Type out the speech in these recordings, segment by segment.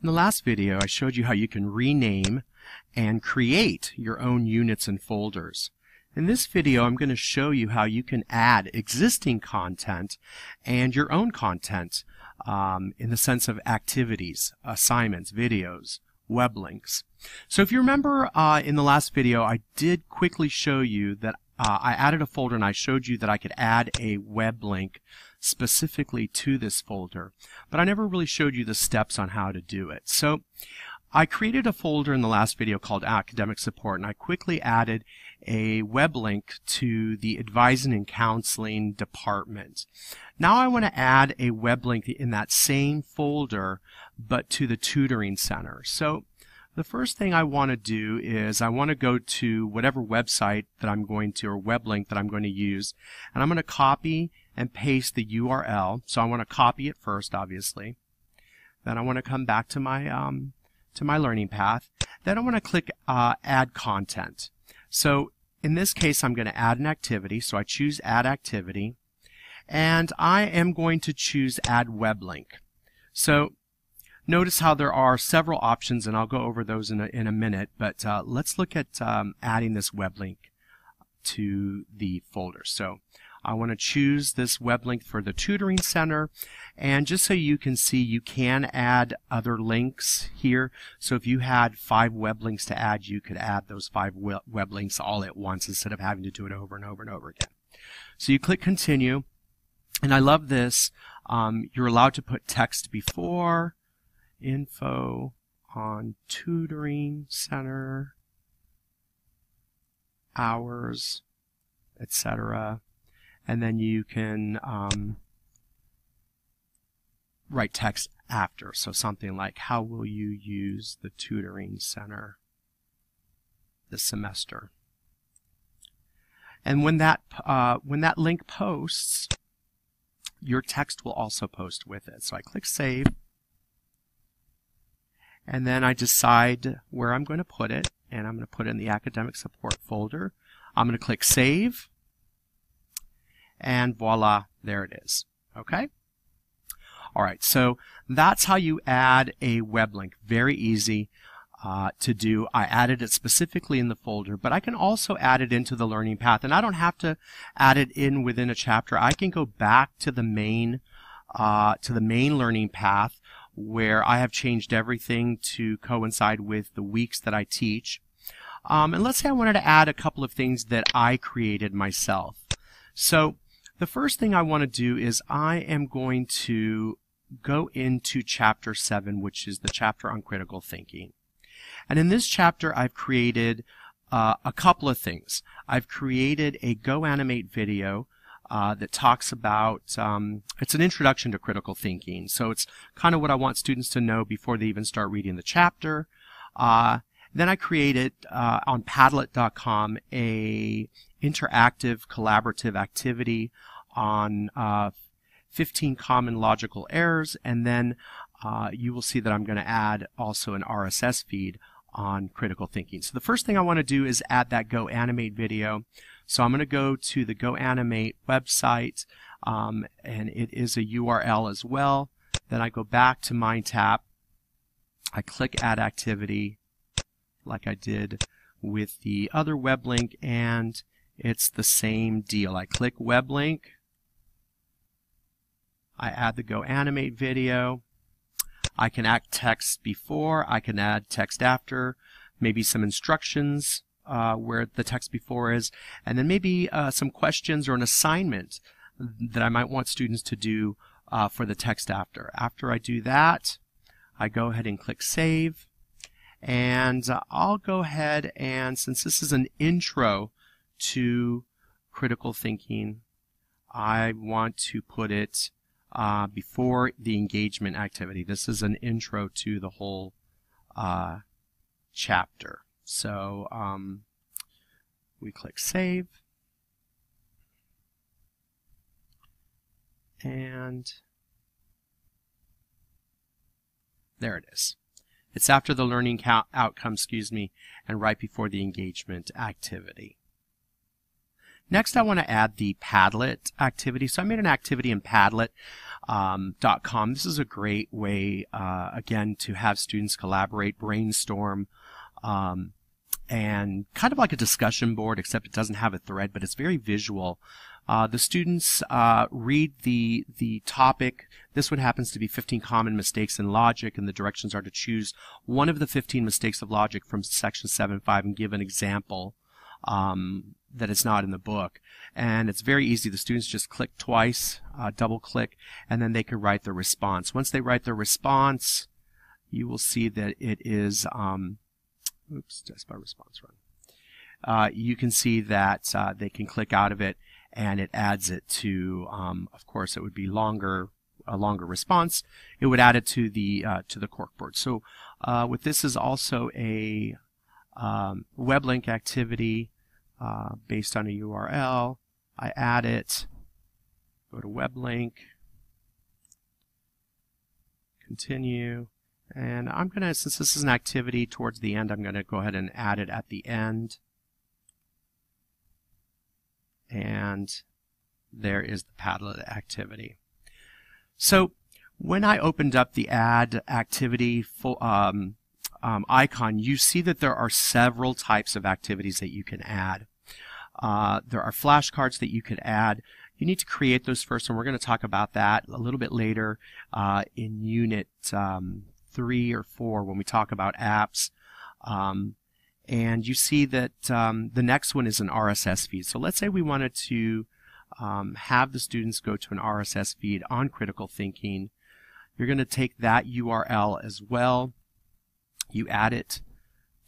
In the last video, I showed you how you can rename and create your own units and folders. In this video, I'm going to show you how you can add existing content and your own content um, in the sense of activities, assignments, videos, web links. So if you remember uh, in the last video, I did quickly show you that uh, I added a folder and I showed you that I could add a web link specifically to this folder, but I never really showed you the steps on how to do it. So I created a folder in the last video called Academic Support, and I quickly added a web link to the Advising and Counseling department. Now I want to add a web link in that same folder, but to the Tutoring Center. So the first thing I want to do is I want to go to whatever website that I'm going to, or web link that I'm going to use, and I'm going to copy and paste the URL. So I want to copy it first, obviously. Then I want to come back to my um, to my learning path. Then I want to click uh, Add Content. So in this case, I'm going to add an activity. So I choose Add Activity, and I am going to choose Add Web Link. So notice how there are several options, and I'll go over those in a, in a minute. But uh, let's look at um, adding this web link to the folder. So I want to choose this web link for the tutoring center. And just so you can see, you can add other links here. So if you had five web links to add, you could add those five web links all at once instead of having to do it over and over and over again. So you click continue. And I love this. Um, you're allowed to put text before, info on tutoring center, hours, etc and then you can um, write text after. So something like, how will you use the tutoring center this semester? And when that, uh, when that link posts, your text will also post with it. So I click Save, and then I decide where I'm going to put it, and I'm going to put it in the Academic Support folder. I'm going to click Save, and voila, there it is. Okay? All right, so that's how you add a web link. Very easy uh, to do. I added it specifically in the folder, but I can also add it into the learning path, and I don't have to add it in within a chapter. I can go back to the main uh, to the main learning path where I have changed everything to coincide with the weeks that I teach. Um, and let's say I wanted to add a couple of things that I created myself. So the first thing I want to do is I am going to go into chapter 7, which is the chapter on critical thinking. And in this chapter, I've created uh, a couple of things. I've created a Go Animate video uh, that talks about, um, it's an introduction to critical thinking. So it's kind of what I want students to know before they even start reading the chapter. Uh, then I created uh, on Padlet.com a interactive collaborative activity on uh, 15 common logical errors, and then uh, you will see that I'm going to add also an RSS feed on critical thinking. So the first thing I want to do is add that Go Animate video. So I'm going to go to the Go Animate website, um, and it is a URL as well. Then I go back to MindTap. I click Add Activity, like I did with the other web link, and it's the same deal. I click web link, I add the Go Animate video. I can add text before, I can add text after, maybe some instructions uh, where the text before is, and then maybe uh, some questions or an assignment that I might want students to do uh, for the text after. After I do that, I go ahead and click Save. And uh, I'll go ahead and, since this is an intro to critical thinking, I want to put it uh, before the engagement activity. This is an intro to the whole uh, chapter. So um, we click Save. And there it is. It's after the learning outcome, excuse me, and right before the engagement activity. Next, I want to add the Padlet activity. So I made an activity in Padlet. um. This is a great way, uh, again, to have students collaborate, brainstorm, um, and kind of like a discussion board, except it doesn't have a thread, but it's very visual. Uh, the students uh, read the the topic. This one happens to be 15 common mistakes in logic, and the directions are to choose one of the 15 mistakes of logic from section 7.5 and give an example um, that is not in the book. And it's very easy. The students just click twice, uh, double click, and then they can write their response. Once they write their response, you will see that it is, um, oops, just by response run. Uh, you can see that uh, they can click out of it and it adds it to, um, of course, it would be longer, a longer response. It would add it to the uh, to the corkboard. So uh, with this is also a um, web link activity uh, based on a URL. I add it, go to web link, continue, and I'm going to, since this is an activity towards the end, I'm going to go ahead and add it at the end and there is the Padlet activity. So when I opened up the add activity full, um, um, icon, you see that there are several types of activities that you can add. Uh, there are flashcards that you could add. You need to create those first, and we're going to talk about that a little bit later uh, in Unit um, 3 or 4 when we talk about apps. Um, and you see that um, the next one is an RSS feed. So let's say we wanted to um, have the students go to an RSS feed on critical thinking. You're going to take that URL as well. You add it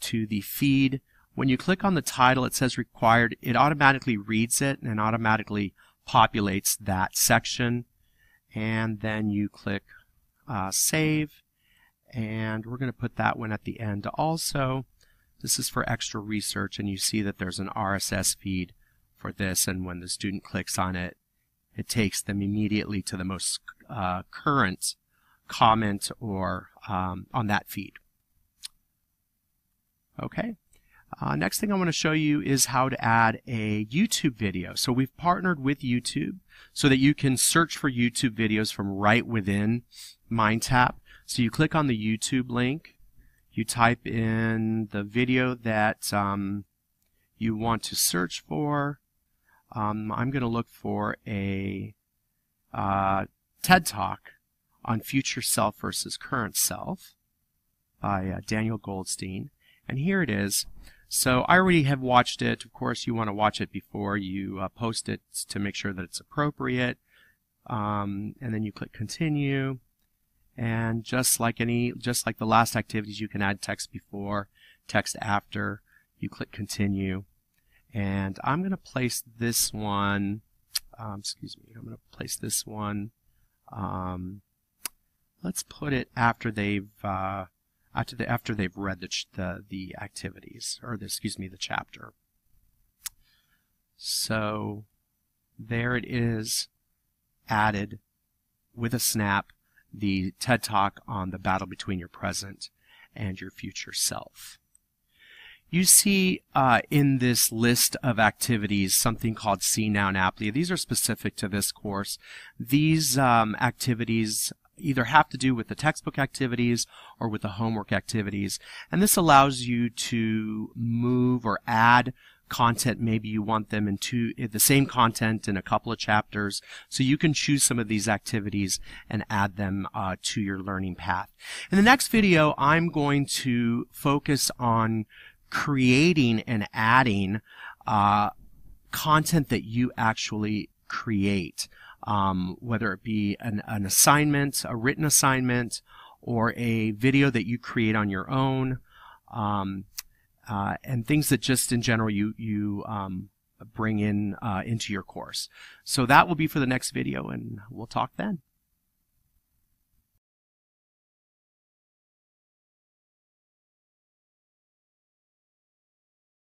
to the feed. When you click on the title, it says required. It automatically reads it and automatically populates that section. And then you click uh, save. And we're going to put that one at the end also. This is for extra research, and you see that there's an RSS feed for this, and when the student clicks on it, it takes them immediately to the most uh, current comment or um, on that feed. Okay. Uh, next thing I want to show you is how to add a YouTube video. So we've partnered with YouTube so that you can search for YouTube videos from right within MindTap. So you click on the YouTube link you type in the video that um, you want to search for. Um, I'm going to look for a uh, TED Talk on future self versus current self by uh, Daniel Goldstein. And here it is. So I already have watched it. Of course, you want to watch it before you uh, post it to make sure that it's appropriate. Um, and then you click continue. And just like any, just like the last activities, you can add text before, text after. You click continue. And I'm going to place this one, um, excuse me, I'm going to place this one, um, let's put it after they've, uh, after, the, after they've read the, the, the activities, or the, excuse me, the chapter. So there it is added with a snap the TED Talk on the battle between your present and your future self. You see uh, in this list of activities something called CNOW and Aplia. These are specific to this course. These um, activities either have to do with the textbook activities or with the homework activities. And this allows you to move or add content. Maybe you want them in two the same content in a couple of chapters. So you can choose some of these activities and add them uh, to your learning path. In the next video i'm going to focus on creating and adding uh, content that you actually create um, whether it be an, an assignment a written assignment or a video that you create on your own um, uh, and things that just in general you you um, bring in uh, into your course. So that will be for the next video, and we'll talk then.